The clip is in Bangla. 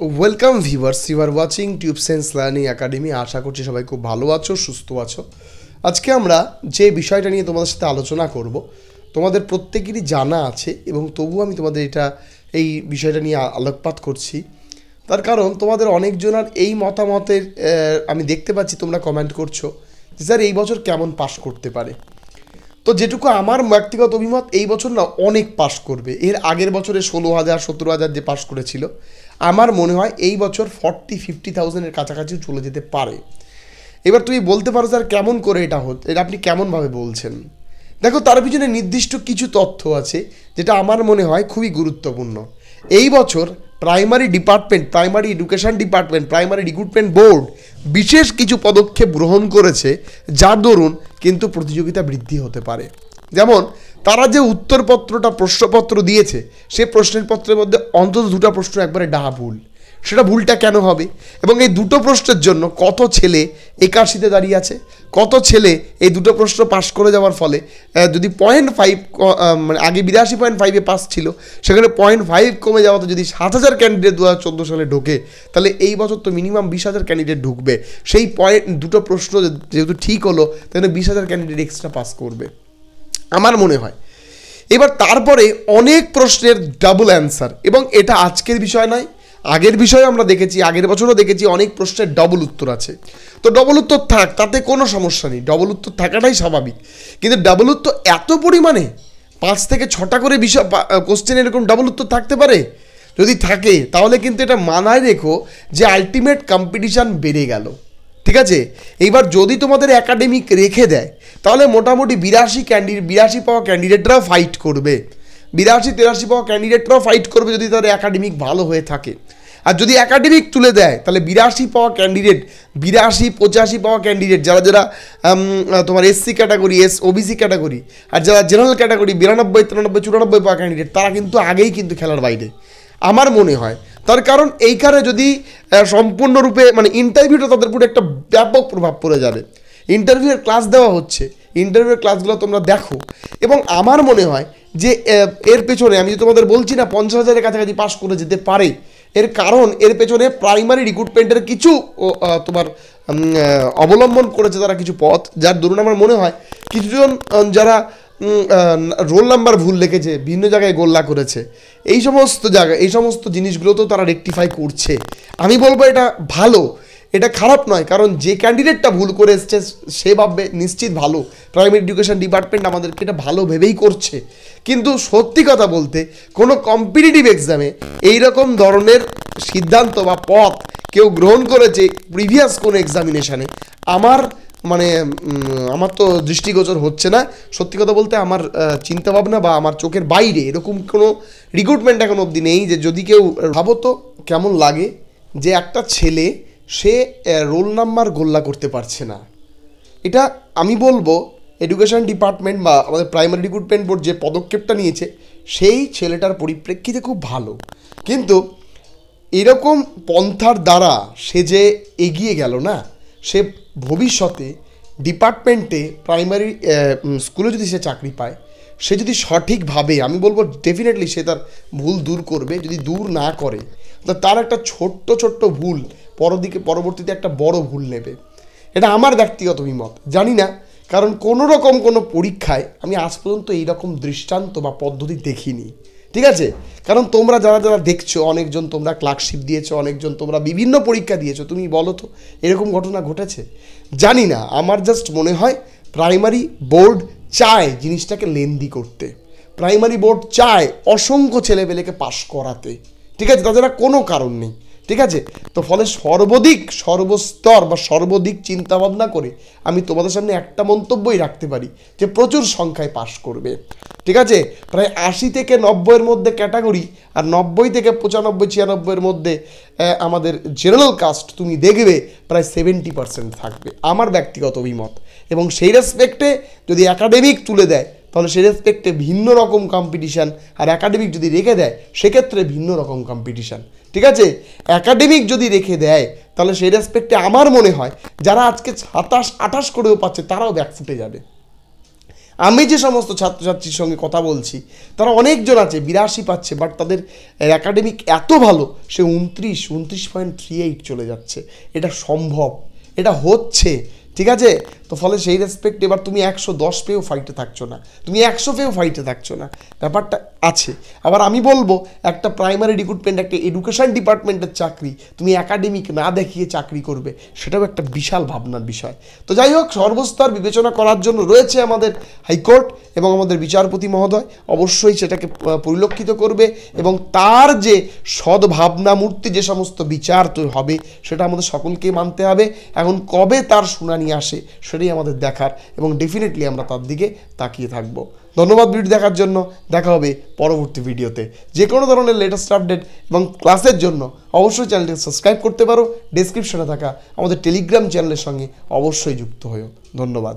Welcome viewers you are watching tube sense learning academy আশা করছি সবাই খুব ভালো আছো, সুস্থ আছো। আজকে আমরা যে বিষয়টা নিয়ে তোমাদের সাথে আলোচনা করব, তোমাদের প্রত্যেকেরই জানা আছে এবং তবুও আমি তোমাদের এটা, এই বিষয়টা নিয়ে আলোকপাত করছি। তার কারণ তোমাদের অনেকজনের এই মতামতের আমি দেখতে পাচ্ছি, তোমরা কমেন্ট করছ যে, স্যার, এই বছর কেমন পাশ করতে পারে? তো যেটুকু আমার ব্যক্তিগত অভিমত, এই বছর না অনেক পাস করবে। এর আগের বছরে ষোলো হাজার, সতেরো হাজার যে পাস করেছিল আমার মনে হয় এই বছর ফর্টি ফিফটি থাউজেন্ডের কাছাকাছিও চলে যেতে পারে। এবার তুমি বলতে পারো স্যার কেমন করে এটা হচ্ছে এটা আপনি কেমনভাবে বলছেন? দেখো, তার পিছনে নির্দিষ্ট কিছু তথ্য আছে, যেটা আমার মনে হয় খুবই গুরুত্বপূর্ণ। এই বছর primary department primary education department primary recruitment board বিশেষ কিছু পদক্ষেপ গ্রহণ করেছে যার দরুন কিন্তু প্রতিযোগিতা বৃদ্ধি হতে পারে। যেমন, তারা যে উত্তরপত্রটা প্রশ্নপত্র দিয়েছে সে প্রশ্নের পত্রের মধ্যে অন্তত দুটো প্রশ্ন একবারে ডাহা ভুল। সেটা ভুলটা কেন হবে? এবং এই দুটো প্রশ্নের জন্য কত ছেলে একাশিতে দাঁড়িয়ে আছে? কত ছেলে এই দুটো প্রশ্ন পাশ করে যাওয়ার ফলে যদি পয়েন্ট ফাইভ মানে আগে বিরাশি পয়েন্ট ফাইভে পাস ছিল, সেখানে পয়েন্ট ফাইভ কমে যাওয়াতে যদি সাত হাজার ক্যান্ডিডেট দু হাজার চোদ্দ সালে ঢোকে, তাহলে এই বছর তো মিনিমাম বিশ হাজার ক্যান্ডিডেট ঢুকবে। সেই পয়েন্ট দুটো প্রশ্ন যেহেতু ঠিক হলো, তাহলে বিশ হাজার ক্যান্ডিডেট এক্সট্রা পাস করবে। আমার মনে হয়। এবার তারপরে অনেক প্রশ্নের ডাবল অ্যান্সার এবং এটা আজকের বিষয় নয়, আগের বিষয়ে আমরা দেখেছি, আগের বছরও দেখেছি অনেক প্রশ্নের ডবল উত্তর আছে। তো ডবল উত্তর থাক, তাতে কোনো সমস্যা নেই। ডবল উত্তর থাকাটাই স্বাভাবিক। কিন্তু ডাবল উত্তর এত পরিমাণে, পাঁচ থেকে ছটা করে বিষয় কোশ্চেন এরকম ডাবল উত্তর থাকতে পারে? যদি থাকে, তাহলে কিন্তু এটা মানায় রেখো যে আলটিমেট কম্পিটিশান বেড়ে গেল। ঠিক আছে? এইবার যদি তোমাদের একাডেমিক রেখে দেয়, তাহলে মোটামুটি বিরাশি ক্যান্ডিডেট বিরাশি পাওয়া ক্যান্ডিডেটরাও ফাইট করবে। বিরাশি, তেরাশি পাওয়া ক্যান্ডিডেটরাও ফাইট করবে যদি তাদের একাডেমিক ভালো হয়ে থাকে। আর যদি একাডেমিক তুলে দেয়, তাহলে বিরাশি পাওয়া ক্যান্ডিডেট বিরাশি, পঁচাশি পাওয়া ক্যান্ডিডেট যারা যারা তোমার SC category S OBC category আর যারা জেনারেল ক্যাটাগরি বিরানব্বই, তিরানব্বই, চুরানব্বই পাওয়া ক্যান্ডিডেট তারা কিন্তু আগেই কিন্তু খেলার বাইরে। আমার মনে হয় তার কারণ এইখানে যদি সম্পূর্ণরূপে মানে ইন্টারভিউটা তাদের উপরে একটা ব্যাপক প্রভাব পড়ে যাবে। ইন্টারভিউয়ের ক্লাস দেওয়া হচ্ছে। ইন্টারভিউয়ের ক্লাসগুলো তোমরা দেখো। এবং আমার মনে হয় যে এর পেছনে আমি যে তোমাদের বলছি না, পঞ্চাশ হাজারের কাছাকাছি পাশ করে যেতে পারে। এর কারণ, এর পেছনে প্রাইমারি রিক্রুটমেন্টের কিছু তোমার অবলম্বন করেছে তারা কিছু পথ, যার দরুন আমার মনে হয়, কিছুজন যারা রোল নাম্বার ভুল লিখেছে ভিন্ন জায়গায় গোল্লা করেছে। এই সমস্ত জায়গা, এই সমস্ত জিনিসগুলো তো তারা রেকটিফাই করছে। আমি বলব এটা ভালো, এটা খারাপ নয়, কারণ যে ক্যান্ডিডেটটা ভুল করে এসছে, সে ভাববে নিশ্চিত ভালো। প্রাইমারি এডুকেশন ডিপার্টমেন্ট আমাদেরকে এটা ভালো ভেবেই করছে। কিন্তু সত্যি কথা বলতে, কোনো কম্পিটিটিভ এক্সামে এইরকম ধরনের সিদ্ধান্ত বা পথ কেউ গ্রহণ করেছে প্রিভিয়াস কোনো এক্সামিনেশানে আমার মানে আমার তো দৃষ্টিগোচর হচ্ছে না। সত্যি কথা বলতে আমার চিন্তাভাবনা বা আমার চোখের বাইরে এরকম কোনো রিক্রুটমেন্ট এখন অবধি নেই যে যদি কেউ, ভাবো তো কেমন লাগে যে একটা ছেলে সে রোল নাম্বার গোল্লা করতে পারছে না। এটা আমি বলব এডুকেশন ডিপার্টমেন্ট বা আমাদের প্রাইমারি রিক্রুটমেন্ট বোর্ড যে পদক্ষেপটা নিয়েছে, সেই ছেলেটার পরিপ্রেক্ষিতে খুব ভালো। কিন্তু এরকম পন্থার দ্বারা সে যে এগিয়ে গেল না সে ভবিষ্যতে ডিপার্টমেন্টে প্রাইমারি স্কুলে যদি সে চাকরি পায়, সে যদি সঠিকভাবে, আমি বলব ডেফিনেটলি সে তার ভুল দূর করবে, যদি দূর না করে তার একটা ছোট্ট ছোট্ট ভুল পরদিকে, পরবর্তীতে একটা বড় ভুল নেবে। এটা আমার ব্যক্তিগত অভিমত জানি না, কারণ কোনো রকম কোনো পরীক্ষায় আমি আজ পর্যন্ত এইরকম দৃষ্টান্ত বা পদ্ধতি দেখিনি। ঠিক আছে? কারণ তোমরা যারা যারা দেখছ, অনেকজন তোমরা ক্লার্কশিপ দিয়েছ, অনেকজন তোমরা বিভিন্ন পরীক্ষা দিয়েছ, তুমি বলো তো, এরকম ঘটনা ঘটেছে? জানি না, আমার জাস্ট মনে হয় প্রাইমারি বোর্ড চায় জিনিসটাকে লেন্দি করতে। প্রাইমারি বোর্ড চায় অসংখ্য ছেলেপেলেকে পাশ করাতে। ঠিক আছে? তাছাড়া কোনো কারণ নেই। ঠিক আছে? তো ফলে সর্বদিক, সর্বস্তর বা সর্বদিক চিন্তা ভাবনা করে আমি তোমাদের সামনে একটা মন্তব্যই রাখতে পারি যে প্রচুর সংখ্যায় পাশ করবে। ঠিক আছে? প্রায় আশি থেকে নব্বইয়ের মধ্যে ক্যাটাগরি আর নব্বই থেকে পঁচানব্বই, ছিয়ানব্বইয়ের মধ্যে আমাদের জেনারেল কাস্ট তুমি দেখবে প্রায় সেভেন্টি পার্সেন্ট থাকবে। আমার ব্যক্তিগত অভিমত। এবং সেই রেসপেক্টে যদি একাডেমিক তুলে দেয় তাহলে সে রেসপেক্টে ভিন্ন রকম কম্পিটিশান আর একাডেমিক যদি রেখে দেয়, সেক্ষেত্রে ভিন্ন রকম কম্পিটিশান ঠিক আছে? একাডেমিক যদি রেখে দেয়, তাহলে সেই রেসপেক্টে আমার মনে হয়, যারা আজকে সাতাশ, আঠাশ করেও পাচ্ছে, তারাও ব্যাকফুটে যাবে। আমি যে সমস্ত ছাত্রছাত্রীর সঙ্গে কথা বলছি, তারা অনেকজন আছে, বিরাশি পাচ্ছে বাট তাদের একাডেমিক এত ভালো, সে উনত্রিশ উনত্রিশ পয়েন্ট থ্রি এইট চলে যাচ্ছে। এটা সম্ভব, এটা হচ্ছে, ঠিক আছে? তো ফলে সেই রেসপেক্ট এবার তুমি একশো দশ পেয়েও ফাইটে থাকছো না। তুমি একশো পেয়েও ফাইটে থাকছো না। ব্যাপারটা আছে। আবার আমি বলব, একটা প্রাইমারি রিক্রুটমেন্ট একটা এডুকেশন ডিপার্টমেন্টের চাকরি, তুমি একাডেমিক না দেখিয়ে চাকরি করবে, সেটাও একটা বিশাল ভাবনার বিষয়। তো যাই হোক, সর্বস্তর বিবেচনা করার জন্য রয়েছে আমাদের হাইকোর্ট এবং আমাদের বিচারপতি মহোদয়। অবশ্যই সেটাকে পরিলক্ষিত করবে এবং তার যে সদ্ভাবনা মূর্তি, যে সমস্ত বিচার তো হবে, সেটা আমাদের সকলকেই মানতে হবে। এখন কবে তার শুনানি আসে সেটাই আমাদের দেখার এবং ডেফিনেটলি আমরা তার দিকে তাকিয়ে থাকব। ধন্যবাদ ভিডিও দেখার জন্য। দেখা হবে পরবর্তী ভিডিওতে যে কোনো ধরনের লেটেস্ট আপডেট এবং ক্লাসের জন্য অবশ্যই চ্যানেলটি সাবস্ক্রাইব করতে পারো। ডেসক্রিপশনে থাকা আমাদের টেলিগ্রাম চ্যানেলের সঙ্গে অবশ্যই যুক্ত হয়েও ধন্যবাদ।